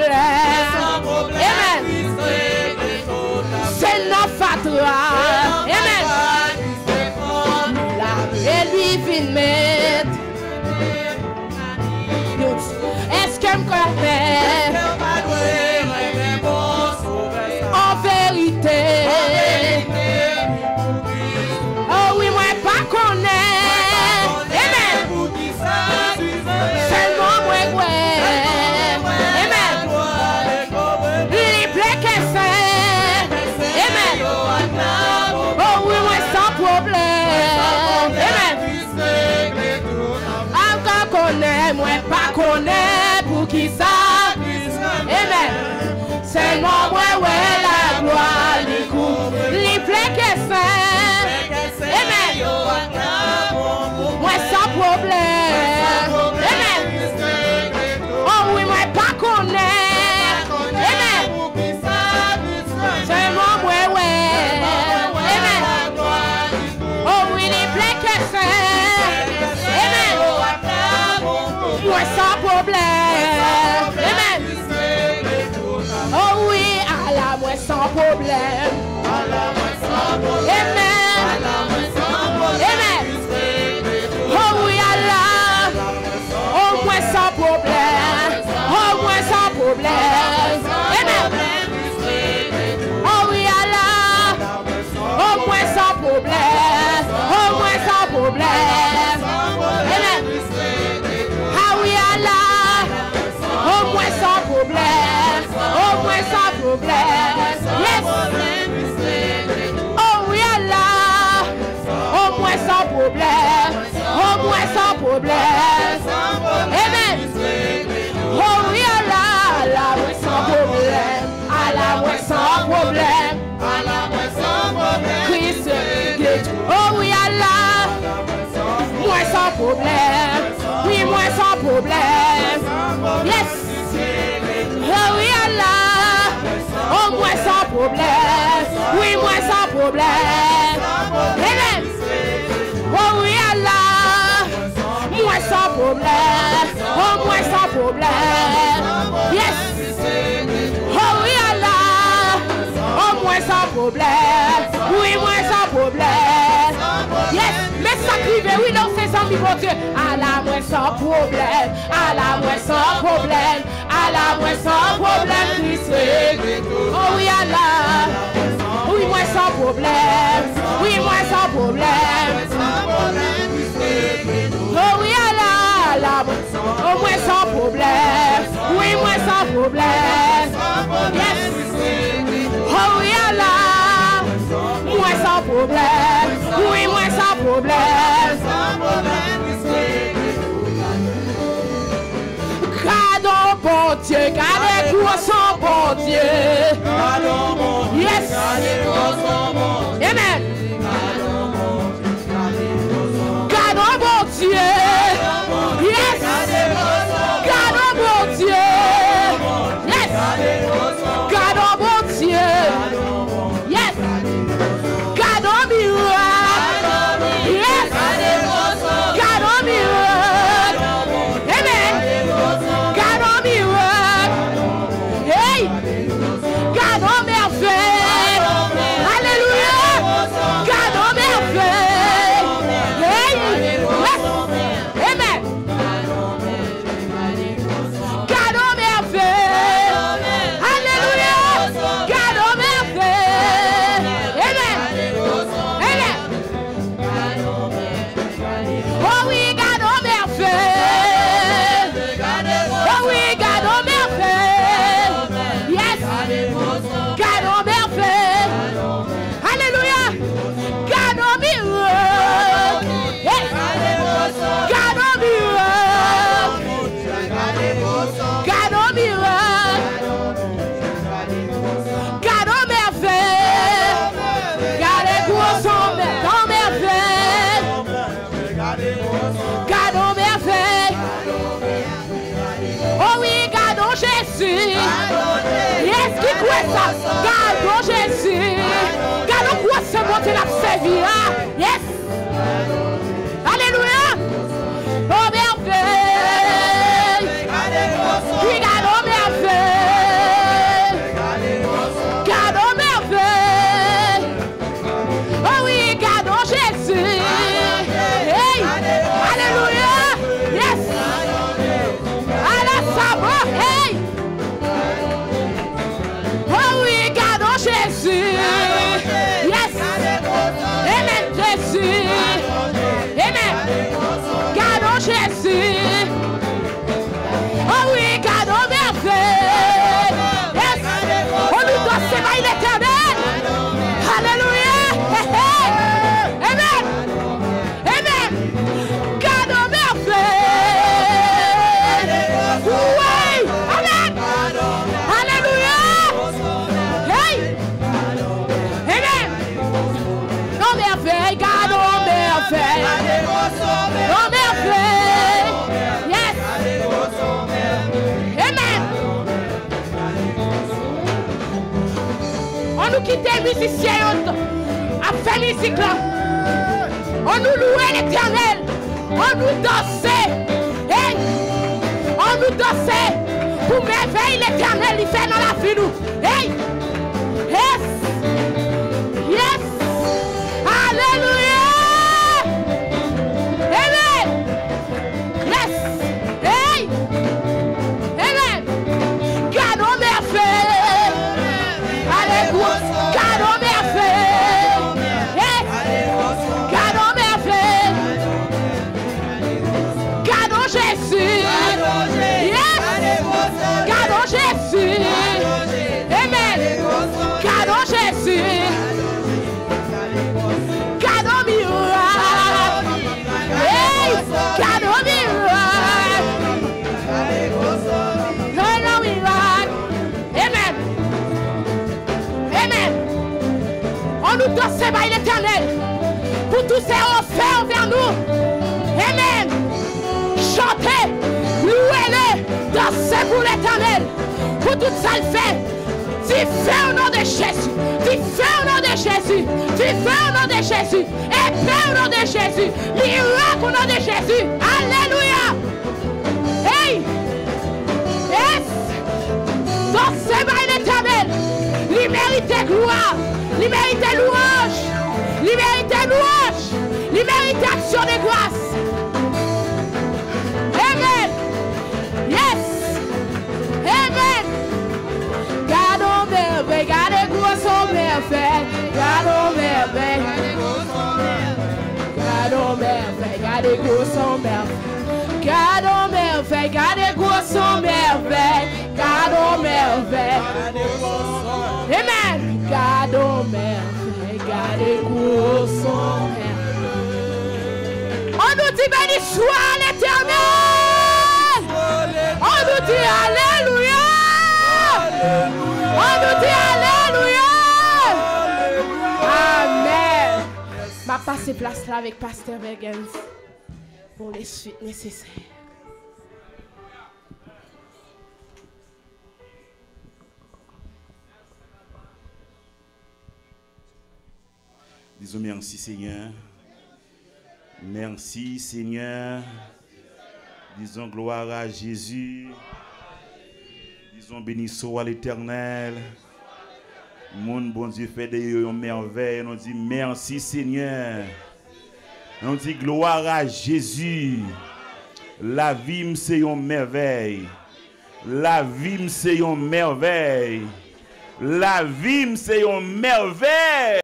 problème. Amen. C'est notre fatra. Amen. Et lui vient mettre. Est-ce que me connaît? Problème. problem, oui mwen san problem Yes, oui Allah, oh mwen san problem, oui mwen san problem Amen, oh oui Allah, mwen san problem, oh mwen san problem Yes, oh oui Allah, oh mwen san problem, oui mwen san problem Yes, mwen san krive, oui nan se Dieu. À la moi sans problème. À la moi sans problème. À la moi sans problème. Oh oui, Allah. Oui, moi sans problème. Oui, moi sans problème. Oh oui, bon Dieu, gardez gros son bon Dieu. Yes. Amen. Gardons bon Dieu. Jésus. Yes, qui croit ça? Gardons Jésus. La? Yes. How On merveille. Merveille. Yes. Amen. On nous quittait, musiciens, à faire musique. On nous louait l'éternel. On nous dansait. On nous dansait pour merveille l'éternel. Amen. On nous danse par l'éternel. Pour tous ces offres envers nous. Amen. Chantez, louez-le, dansez pour l'éternel. Pour tout ça le fait. Tu fais au nom de Jésus. Tu fais au nom de Jésus. Tu fais au nom de Jésus. Et fais au nom de Jésus. Miracle au nom de Jésus. Alléluia. Hey. Yes. Dansez par l'éternel. Il mérite gloire. Il mérite louange. Il mérite louange. Action de grâce. Amen. Yes. Amen. Gardons merveille, gardez gros son merveille. Gardons merveille. Gardons merveille, gardez gros son merveille. Gardons merveille, gardez gros son merveille. Gardons merveille. Amen. Gardons merveille, gardez gros son. On nous dit béni soit l'éternel. On nous dit Alléluia. On nous dit Alléluia. Amen. Ma passer place là avec Pasteur Bergens pour les suites nécessaires. Disons merci Seigneur. Merci Seigneur. Disons gloire à Jésus. Disons béni soit l'éternel. Mon bon Dieu fait des merveilles. On dit merci Seigneur. On dit gloire à Jésus. La vie c'est une merveille. La vie c'est une merveille. La vie c'est une merveille.